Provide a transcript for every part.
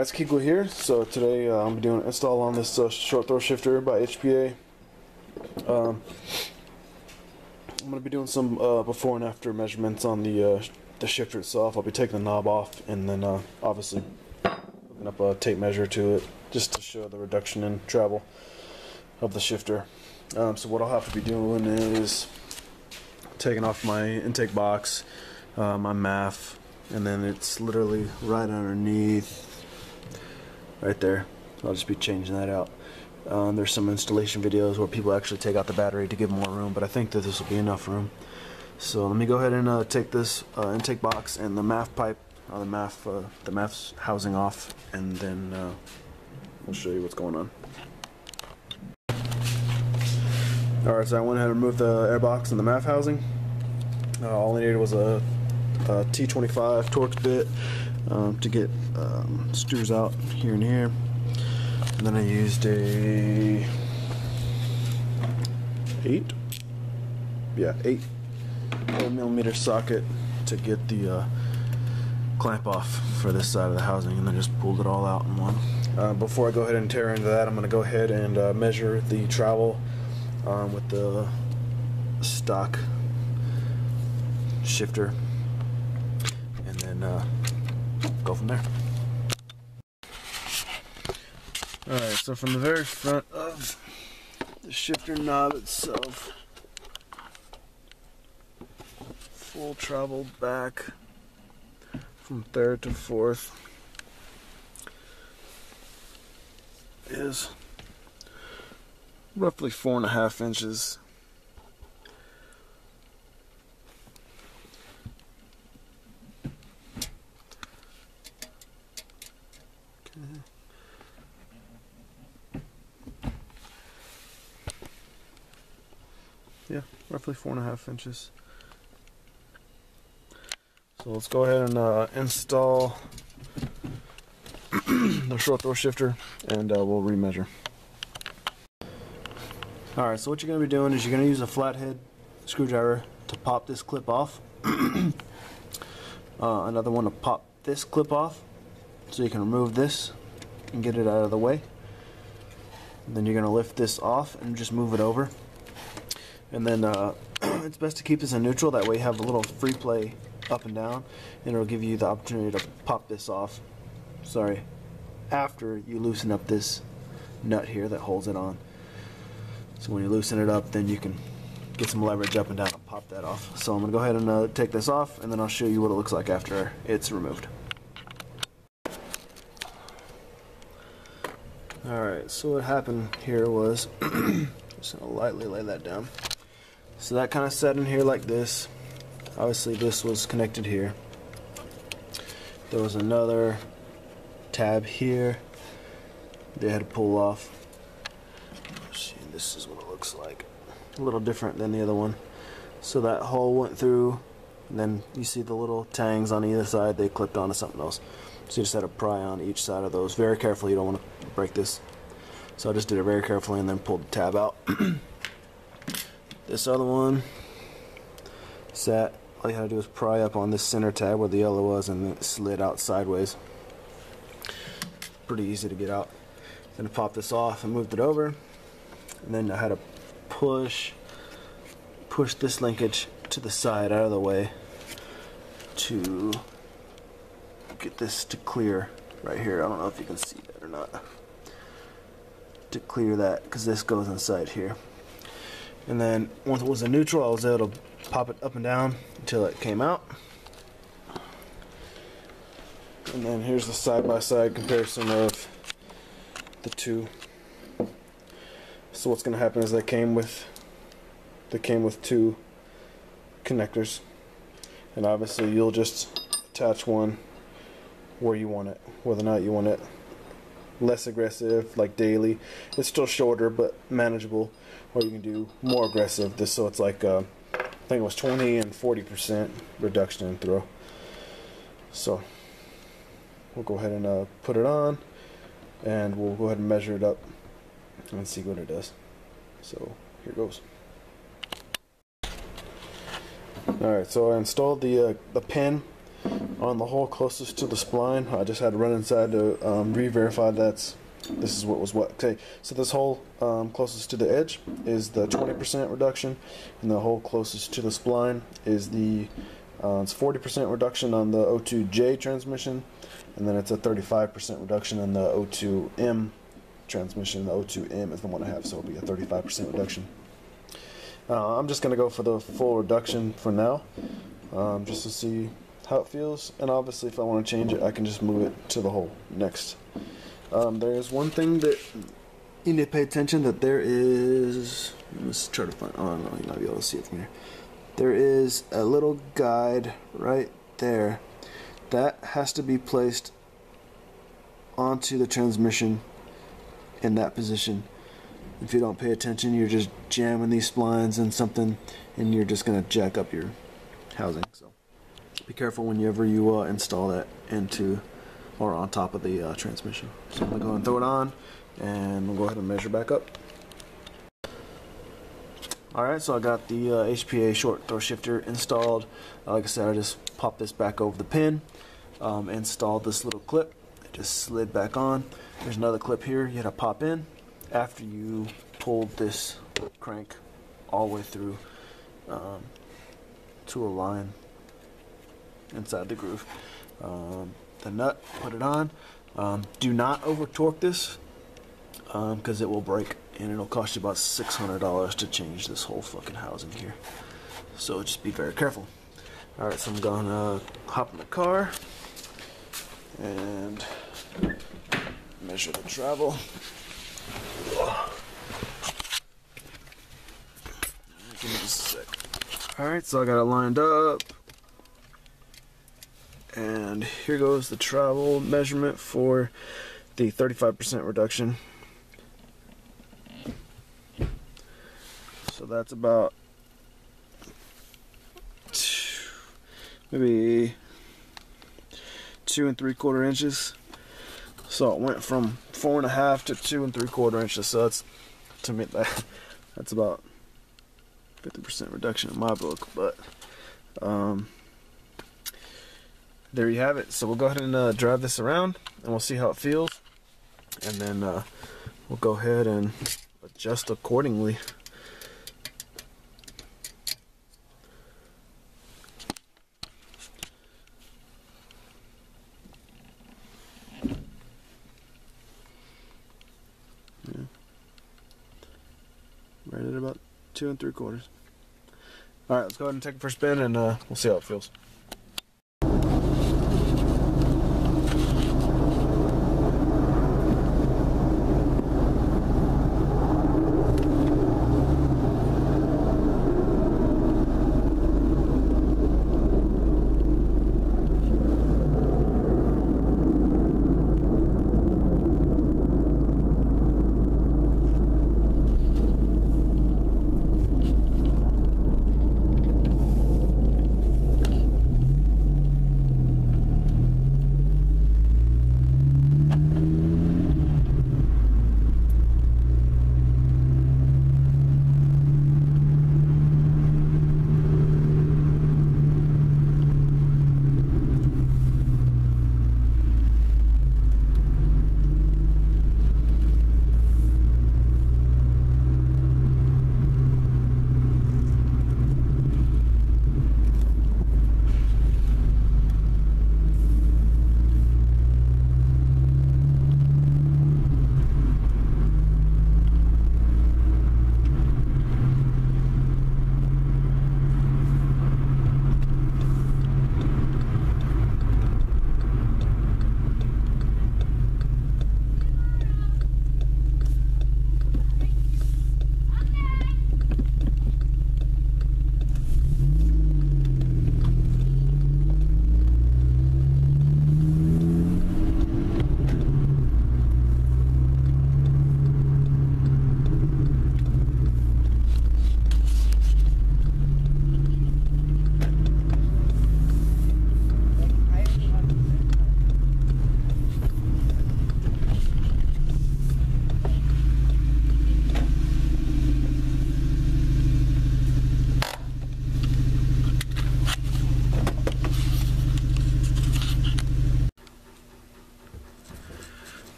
Guys, Kiegle here. So today uh, I'm doing an install on this uh, short throw shifter by HPA. Um, I'm going to be doing some uh, before and after measurements on the uh, the shifter itself. I'll be taking the knob off and then uh, obviously hooking up a tape measure to it just to show the reduction in travel of the shifter. Um, so what I'll have to be doing is taking off my intake box, uh, my MAF, and then it's literally right underneath right there. I'll just be changing that out. Um, there's some installation videos where people actually take out the battery to give more room, but I think that this will be enough room. So let me go ahead and uh, take this uh, intake box and the MAF pipe, uh, the MAF, uh, the MAF's housing off, and then uh, I'll show you what's going on. Alright, so I went ahead and removed the air box and the MAF housing. All I needed was a, a T25 Torx bit um, to get um, screws out here and here. And then I used a eight, yeah, eight millimeter socket to get the uh, clamp off for this side of the housing, and then just pulled it all out in one. Uh, before I go ahead and tear into that, I'm going to go ahead and uh, measure the travel um, with the stock shifter, and then uh, go from there. Alright, so from the very front of the shifter knob itself, full travel back from third to fourth is roughly four and a half inches yeah, roughly four and a half inches. So let's go ahead and uh, install the short throw shifter and uh, we'll remeasure. Alright, so what you're going to be doing is you're going to use a flathead screwdriver to pop this clip off. uh, another one to pop this clip off so you can remove this and get it out of the way. And then you're going to lift this off and just move it over. And then uh, it's best to keep this in neutral, that way you have a little free play up and down, and it'll give you the opportunity to pop this off. Sorry, after you loosen up this nut here that holds it on. So when you loosen it up, then you can get some leverage up and down and pop that off. So I'm going to go ahead and uh, take this off, and then I'll show you what it looks like after it's removed. Alright, so what happened here was, just going to lightly lay that down. So that kind of sat in here like this. Obviously this was connected here. There was another tab here. They had to pull off. See, this is what it looks like. A little different than the other one. So that hole went through. And then you see the little tangs on either side. They clipped onto something else. So you just had to pry on each side of those. Very carefully. You don't want to break this. So I just did it very carefully and then pulled the tab out. This other one sat, all you had to do was pry up on this center tab where the yellow was and it slid out sideways. Pretty easy to get out. Then I popped this off and moved it over. And then I had to push, push this linkage to the side out of the way to get this to clear right here. I don't know if you can see that or not. To clear that, because this goes inside here. And then once it was in neutral, I was able to pop it up and down until it came out. And then here's the side-by-side -side comparison of the two. So what's going to happen is they came with they came with two connectors. And obviously you'll just attach one where you want it, whether or not you want it less aggressive, like daily. It's still shorter, but manageable. Or you can do more aggressive. This so it's like uh, I think it was 20 and 40 percent reduction in throw. So we'll go ahead and uh, put it on, and we'll go ahead and measure it up and see what it does. So here goes. All right, so I installed the uh, the pin on the hole closest to the spline. I just had to run inside to um, re-verify that's this is what was what. Okay, so this hole um, closest to the edge is the 20% reduction, and the hole closest to the spline is the uh, it's 40% reduction on the O2J transmission, and then it's a 35% reduction on the O2M transmission. The O2M is the one I have, so it'll be a 35% reduction. Uh, I'm just going to go for the full reduction for now, um, just to see how it feels. And obviously, if I want to change it, I can just move it to the hole next. Um, there is one thing that you need to pay attention that there is. Let's try to find. Oh no, you might be able to see it from here. There is a little guide right there that has to be placed onto the transmission in that position. If you don't pay attention, you're just jamming these splines in something, and you're just gonna jack up your housing. Be careful whenever you uh, install that into or on top of the uh, transmission. So I'm gonna go ahead and throw it on and we'll go ahead and measure back up. Alright, so I got the uh, HPA short throw shifter installed. Uh, like I said, I just popped this back over the pin, um, installed this little clip, it just slid back on. There's another clip here you had to pop in after you pulled this crank all the way through um, to a line inside the groove. Um, the nut, put it on. Um, do not over torque this because um, it will break and it'll cost you about $600 to change this whole fucking housing here. So just be very careful. Alright, so I'm gonna hop in the car and measure the travel. Give me just a sec. Alright, so I got it lined up. And here goes the travel measurement for the 35% reduction. So that's about maybe two and three quarter inches. So it went from four and a half to two and three quarter inches. So that's to me that that's about 50% reduction in my book. But um, there you have it. So we'll go ahead and uh, drive this around and we'll see how it feels. And then uh, we'll go ahead and adjust accordingly. Yeah. Right at about two and three quarters. Alright, let's go ahead and take it for a spin and uh, we'll see how it feels.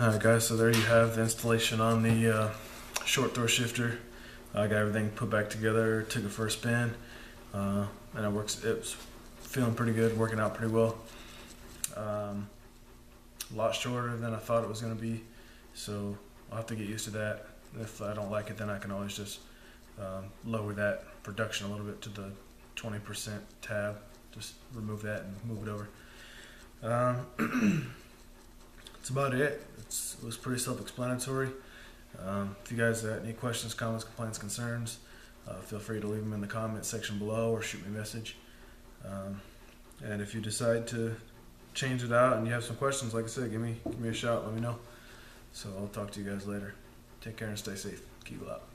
Alright guys, so there you have the installation on the uh, short throw shifter. I got everything put back together, took it for a spin, uh, and it works. It's feeling pretty good, working out pretty well. Um, a lot shorter than I thought it was going to be, so I'll have to get used to that. If I don't like it, then I can always just um, lower that production a little bit to the 20% tab. Just remove that and move it over. Um, that's about it. It's, it was pretty self-explanatory. Um, if you guys have any questions, comments, complaints, concerns, uh, feel free to leave them in the comment section below or shoot me a message. Um, and if you decide to change it out and you have some questions, like I said, give me give me a shout. Let me know. So I'll talk to you guys later. Take care and stay safe. Keep it up.